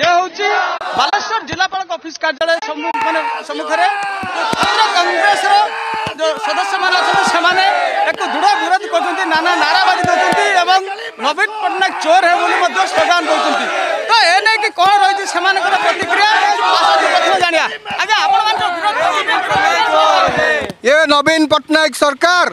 ଇଏ ହେଉଛି ବାଲେଶ୍ୱର ଜିଲ୍ଲାପାଳଙ୍କ ଅଫିସ କାର୍ଯ୍ୟାଳୟ ମାନେ ସମ୍ମୁଖରେ କଂଗ୍ରେସର ଯେଉଁ ସଦସ୍ୟମାନେ ଅଛନ୍ତି ସେମାନେ ଏକ ଦୃଢ଼ ବିରୋଧ କରୁଛନ୍ତି ନାନା ନାରାବାଜି ଦେଉଛନ୍ତି ଏବଂ ନବୀନ ପଟ୍ଟନାୟକ ଚୋର ହେଉ ବୋଲି ମଧ୍ୟ ସ୍ଲୋଗାନ ଦେଉଛନ୍ତି ତ ଏ ନେଇକି କ'ଣ ରହିଛି ସେମାନଙ୍କର ପ୍ରତିକ୍ରିୟା ପ୍ରଥମେ ଜାଣିବା ଆଜ୍ଞା ଆପଣମାନଙ୍କ ଇଏ ନବୀନ ପଟ୍ଟନାୟକ ସରକାର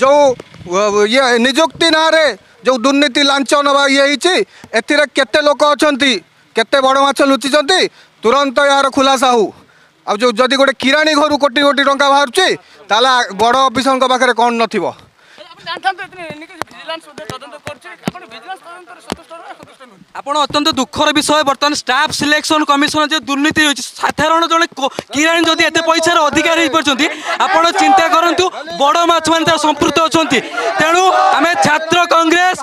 ଯେଉଁ ଇଏ ନିଯୁକ୍ତି ନାଁରେ ଯେଉଁ ଦୁର୍ନୀତି ଲାଞ୍ଚ ନେବା ଇଏ ହେଇଛି ଏଥିରେ କେତେ ଲୋକ ଅଛନ୍ତି କେତେ ବଡ଼ ମାଛ ଲୁଚିଛନ୍ତି ତୁରନ୍ତ ଏହାର ଖୁଲାସା ହଉ ଆଉ ଯେଉଁ ଯଦି ଗୋଟେ କିରାଣୀ ଘରୁ କୋଟି କୋଟି ଟଙ୍କା ବାହାରୁଛି ତାହେଲେ ବଡ଼ ଅଫିସରଙ୍କ ପାଖରେ କ'ଣ ନଥିବ ଆପଣ ଅତ୍ୟନ୍ତ ଦୁଃଖର ବିଷୟ ବର୍ତ୍ତମାନ ଷ୍ଟାଫ୍ ସିଲେକ୍ସନ୍ କମିଶନ ଯେ ଦୁର୍ନୀତି ହେଉଛି ସାଧାରଣ ଜଣେ କିରାଣୀ ଯଦି ଏତେ ପଇସାର ଅଧିକାର ହେଇପାରୁଛନ୍ତି ଆପଣ ଚିନ୍ତା କରନ୍ତୁ ବଡ଼ ମାଛମାନେ ତାର ସମ୍ପୃକ୍ତ ଅଛନ୍ତି ତେଣୁ ଆମେ ଛାତ୍ର କଂଗ୍ରେସ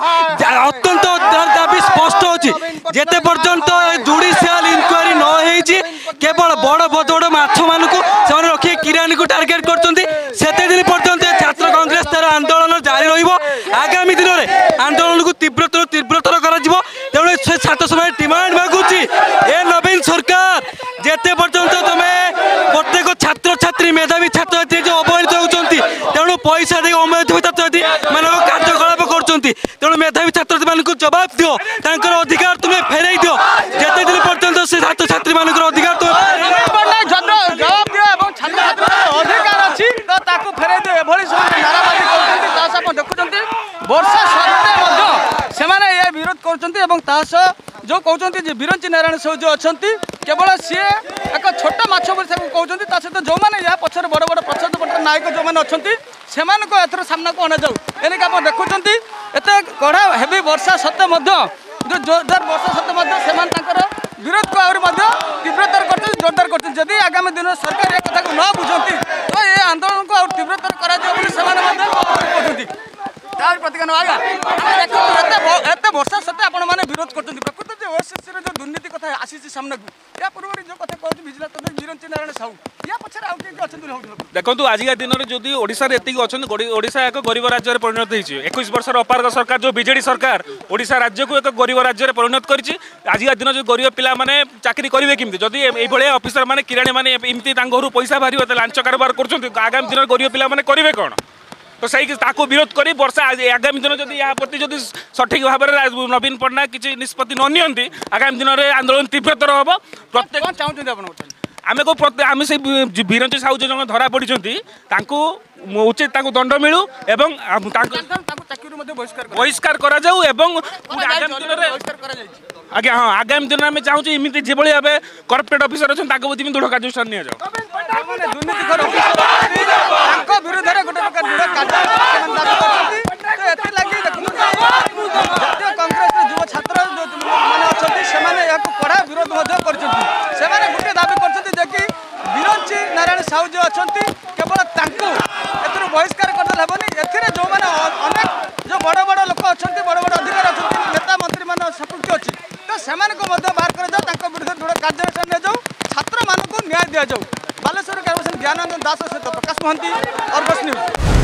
ଅତ୍ୟନ୍ତ ଦାବି ସ୍ପଷ୍ଟ ଅଛି ଯେତେ ପର୍ଯ୍ୟନ୍ତ কেবল বড় বড় বড় মাছ মানুষ সে রক্ষি কিরানীকে টার্গেট করছেন সেতদিন পর্যন্ত ছাত্র কংগ্রেস তার আন্দোলন জারি রহব আগামী দিনের আন্দোলনকে তীব্রতর তীব্রতর করা তেমনি সে ছাত্র সমাজ ডিমান্ড মাগুছি এ নবীন সরকার যেতে পর্যন্ত তুমি প্রত্যেক ছাত্র ছাত্রী মেধাবী ছাত্র ছাত্রী যে অবহেলিত হচ্ছেন তেমন পয়সা দিয়ে অমেধাবী ছাত্র ছাত্রী মানুষ কার্যকলাপ করছেন তেমন মেধাবী ছাত্রছাত্রী মানুষ জবাব দিও তাঁর অধিকার ବର୍ଷା ସତ୍ତ୍ୱେ ମଧ୍ୟ ସେମାନେ ଏ ବିରୋଧ କରୁଛନ୍ତି ଏବଂ ତା ସହ ଯେଉଁ କହୁଛନ୍ତି ଯେ ବିରଞ୍ଚି ନାରାୟଣ ସାହୁ ଯେଉଁ ଅଛନ୍ତି କେବଳ ସିଏ ଏକ ଛୋଟ ମାଛ ବୋଲି ତାକୁ କହୁଛନ୍ତି ତା ସହିତ ଯେଉଁମାନେ ଏହା ପଛରେ ବଡ଼ ବଡ଼ ପ୍ରଚ୍ଛନ୍ନ ପଟର ନାୟକ ଯେଉଁମାନେ ଅଛନ୍ତି ସେମାନଙ୍କୁ ଏଥର ସାମ୍ନାକୁ ଅଣାଯାଉ ଏଣିକି ଆପଣ ଦେଖୁଛନ୍ତି ଏତେ କଡ଼ା ହେଭି ବର୍ଷା ସତ୍ତ୍ୱେ ମଧ୍ୟ ଯେଉଁ ଜୋରଦାର ବର୍ଷା ସତ୍ତ୍ୱେ ମଧ୍ୟ ସେମାନେ ତାଙ୍କର ବିରୋଧକୁ ଆହୁରି ମଧ୍ୟ ତୀବ୍ରତର କରୁଛନ୍ତି ଜୋରଦାର କରୁଛନ୍ତି ଯଦି ଆଗାମୀ ଦିନରେ ସରକାର ଏ କଥାକୁ ନ ବୁଝନ୍ତି ଆହୁରି ପ୍ରତିଜ୍ଞାନ ଆଜ୍ଞା ଆମେ ଦେଖନ୍ତୁ ଏତେ ଏତେ ବର୍ଷା ସତ୍ତ୍ୱେ ଆପଣମାନେ ବିରୋଧ କରୁଛନ୍ତି ପ୍ରକୃତ ଯେ ଓଏସ୍ଏସ୍ସିର ଯେଉଁ ଦୁର୍ନୀତି କଥା ଆସିଛି ସାମ୍ନାକୁ ଏହା ପୂର୍ବରୁ ଯେଉଁ କଥା କହୁଛି ଭିଜିଲାନ୍ସ ତନ୍ତ୍ର ବିରଞ୍ଚି ନାରାୟଣ ସାହୁ ଏହା ପଛରେ ଆଉ କିଏ କିଏ ଅଛନ୍ତି ଦେଖନ୍ତୁ ଆଜିକା ଦିନରେ ଯଦି ଓଡ଼ିଶାରେ ଏତିକି ଅଛନ୍ତି ଓଡ଼ିଶା ଏକ ଗରିବ ରାଜ୍ୟରେ ପରିଣତ ହେଇଛି ଏକୋଇଶ ବର୍ଷର ଅପାରଗ ସରକାର ଯେଉଁ ବିଜେଡ଼ି ସରକାର ଓଡ଼ିଶା ରାଜ୍ୟକୁ ଏକ ଗରିବ ରାଜ୍ୟରେ ପରିଣତ କରିଛି ଆଜିକା ଦିନ ଯେଉଁ ଗରିବ ପିଲାମାନେ ଚାକିରି କରିବେ କେମିତି ଯଦି ଏଇଭଳିଆ ଅଫିସରମାନେ କିରାଣୀମାନେ ଏମିତି ତାଙ୍କ ଘରୁ ପଇସା ବାହାରିବ ଲାଞ୍ଚ କାରବାର କରୁଛନ୍ତି ଆଗାମୀ ଦିନରେ ଗରିବ ପିଲାମାନେ କରିବେ କ'ଣ তো সেই তাকে বিরোধ করে বর্ষা আগামী দিন যদি ଏହା ପ୍ରତି ଯଦି ସଠିକ୍ ଭାବରେ ନବୀନ ପଟ୍ଟନାୟକ କିଛି ନିଷ୍ପତ୍ତି ନ ନିଅନ୍ତି ଆଗାମୀ ଦିନରେ ଆନ୍ଦୋଳନ ତୀବ୍ରତର ହେବ ପ୍ରତ୍ୟେକ ଚାହୁଁଛନ୍ତି ଆପଣ ଆମେ କେଉଁ ଆମେ ସେଇ ବିରଞ୍ଚି ସାହୁ ଜଣକ ଧରା ପଡ଼ିଛନ୍ତି ତାଙ୍କୁ ଉଚିତ ତାଙ୍କୁ ଦଣ୍ଡ ମିଳୁ ଏବଂ ବହିଷ୍କାର କରାଯାଉ ଏବଂ ଆଜ୍ଞା ହଁ ଆଗାମୀ ଦିନରେ ଆମେ ଚାହୁଁଛୁ ଏମିତି ଯେଭଳି ଭାବେ କର୍ପୋରେଟ୍ ଅଫିସର ଅଛନ୍ତି ତାଙ୍କ ପ୍ରତି ଦୃଢ଼ କାର୍ଯ୍ୟାନୁଷ୍ଠାନ ନିଆଯାଉ साहुजी अहिवल त बहिष्कार कदले एउटा अनेक जो बड बड लोक अहिले बड बड अधिकार नेता मन्त्री म सम्पत्ति अस्ति त महार विरुद्ध कार्यक्रम न्याय दिउ बा्वर ज्ञानन्द दास सहित प्रकाश मुहान